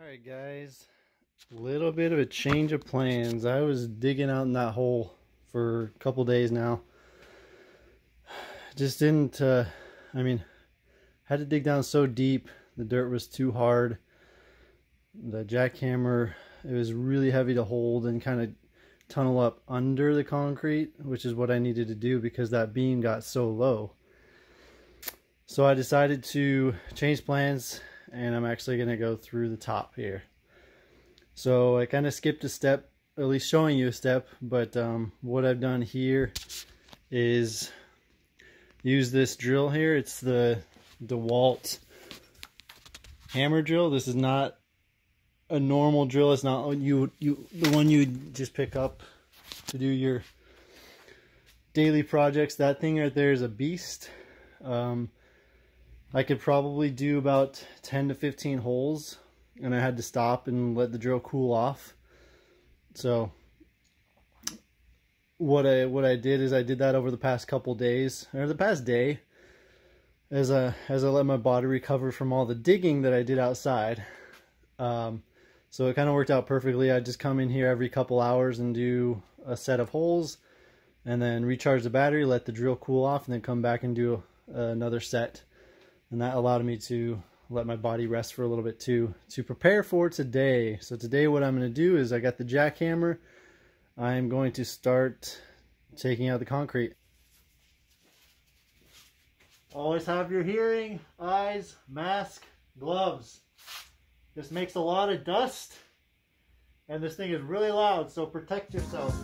All right, guys. A little bit of a change of plans. I was digging out in that hole for a couple days now. Just didn't, uh, I mean, had to dig down so deep. The dirt was too hard. The jackhammer, it was really heavy to hold and kind of tunnel up under the concrete, which is what I needed to do because that beam got so low. So I decided to change plans and I'm actually going to go through the top here. So I kind of skipped a step, at least showing you a step, but um, what I've done here is use this drill here. It's the DeWalt hammer drill. This is not a normal drill. It's not you you the one you just pick up to do your daily projects. That thing right there is a beast. Um, I could probably do about 10 to 15 holes and I had to stop and let the drill cool off. So what I what I did is I did that over the past couple days or the past day as I as I let my body recover from all the digging that I did outside. Um, so it kind of worked out perfectly. I just come in here every couple hours and do a set of holes and then recharge the battery, let the drill cool off and then come back and do another set and that allowed me to let my body rest for a little bit too to prepare for today. So today what I'm going to do is I got the jackhammer. I'm going to start taking out the concrete. Always have your hearing, eyes, mask, gloves. This makes a lot of dust and this thing is really loud so protect yourself.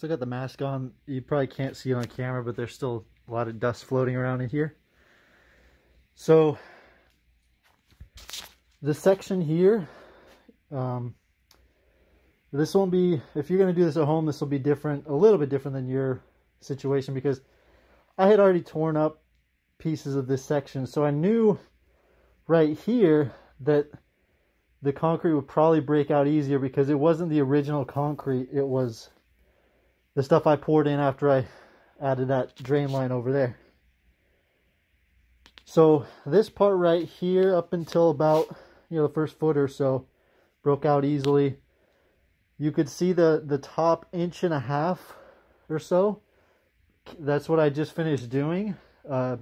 Still got the mask on. You probably can't see it on camera, but there's still a lot of dust floating around in here. So this section here, um, this won't be, if you're going to do this at home, this will be different, a little bit different than your situation because I had already torn up pieces of this section. So I knew right here that the concrete would probably break out easier because it wasn't the original concrete. It was the stuff I poured in after I added that drain line over there. So this part right here up until about, you know, the first foot or so broke out easily. You could see the, the top inch and a half or so. That's what I just finished doing. Uh,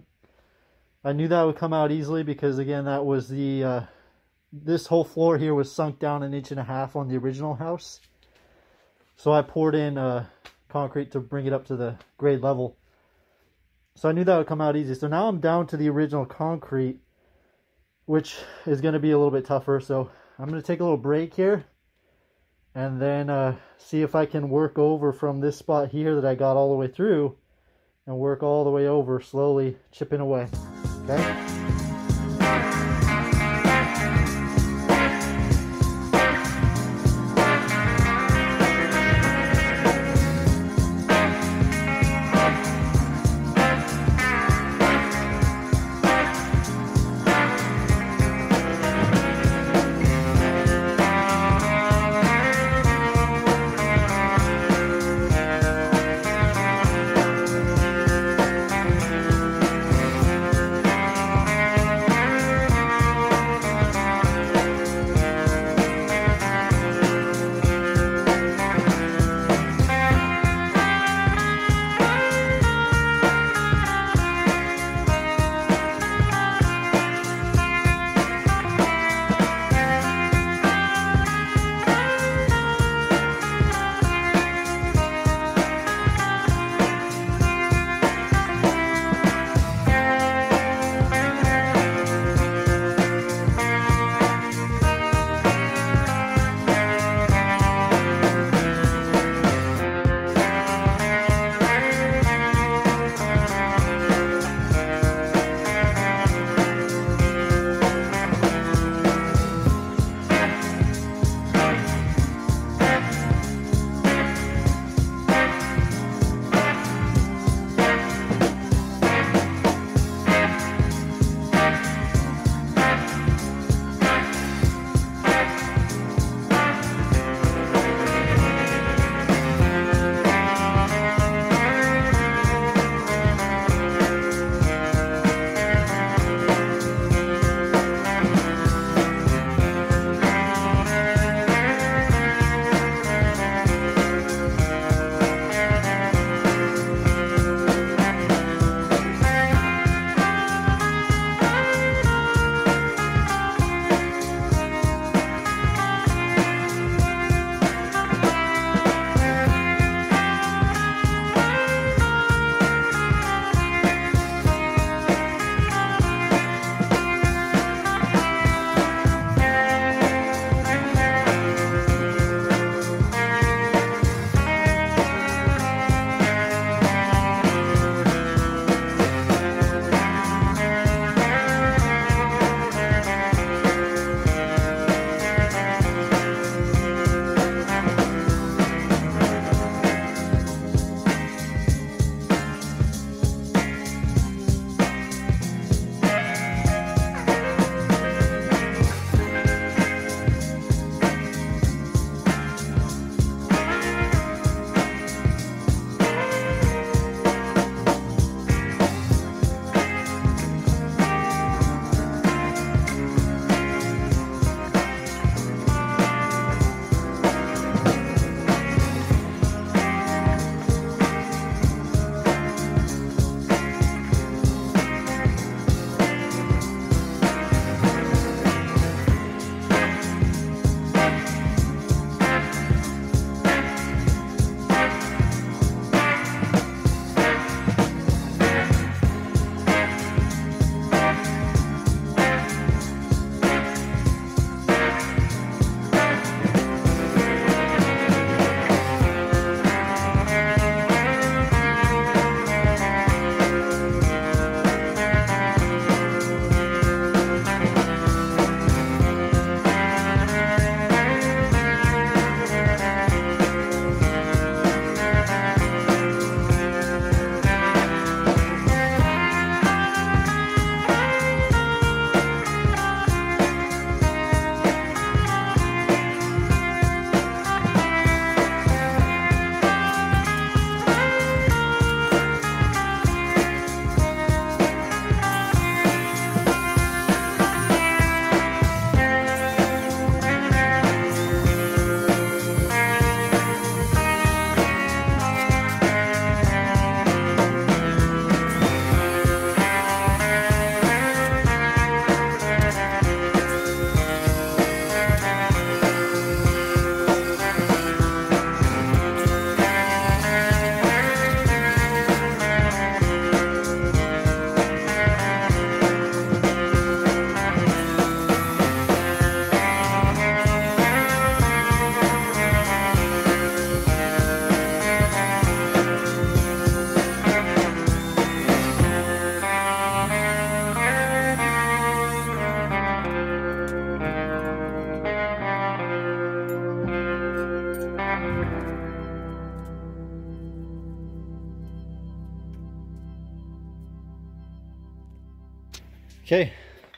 I knew that would come out easily because again, that was the, uh, this whole floor here was sunk down an inch and a half on the original house. So I poured in uh, concrete to bring it up to the grade level. So I knew that would come out easy. So now I'm down to the original concrete, which is going to be a little bit tougher. So I'm going to take a little break here and then uh, see if I can work over from this spot here that I got all the way through and work all the way over slowly chipping away. Okay. Okay,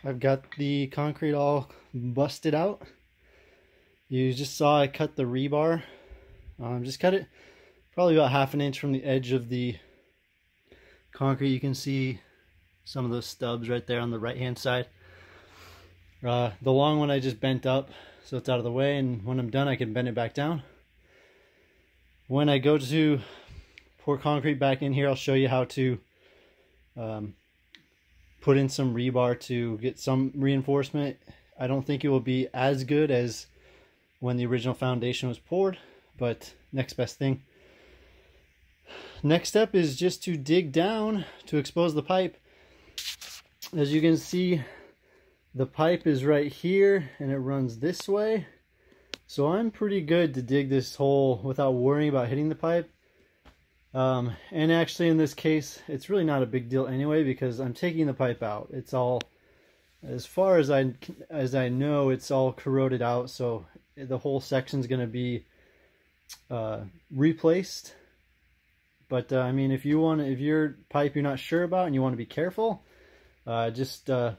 I've got the concrete all busted out. You just saw I cut the rebar. Um, just cut it probably about half an inch from the edge of the concrete. You can see some of those stubs right there on the right hand side. Uh, the long one I just bent up so it's out of the way and when I'm done I can bend it back down. When I go to pour concrete back in here I'll show you how to um, put in some rebar to get some reinforcement. I don't think it will be as good as when the original foundation was poured, but next best thing. Next step is just to dig down to expose the pipe. As you can see, the pipe is right here and it runs this way. So I'm pretty good to dig this hole without worrying about hitting the pipe. Um, and actually in this case, it's really not a big deal anyway because I'm taking the pipe out. It's all, as far as I, as I know, it's all corroded out. So the whole section is going to be uh, replaced. But uh, I mean, if you want, if your pipe you're not sure about and you want to be careful, uh, just uh,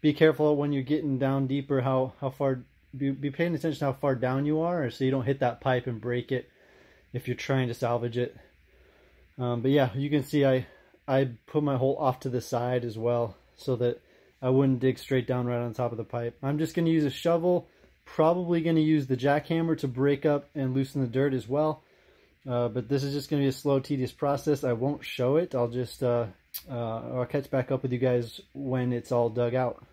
be careful when you're getting down deeper. How how far be, be paying attention how far down you are, so you don't hit that pipe and break it if you're trying to salvage it. Um, but yeah, you can see I, I put my hole off to the side as well so that I wouldn't dig straight down right on top of the pipe. I'm just going to use a shovel, probably going to use the jackhammer to break up and loosen the dirt as well. Uh, but this is just going to be a slow, tedious process. I won't show it. I'll just, uh, uh, I'll catch back up with you guys when it's all dug out.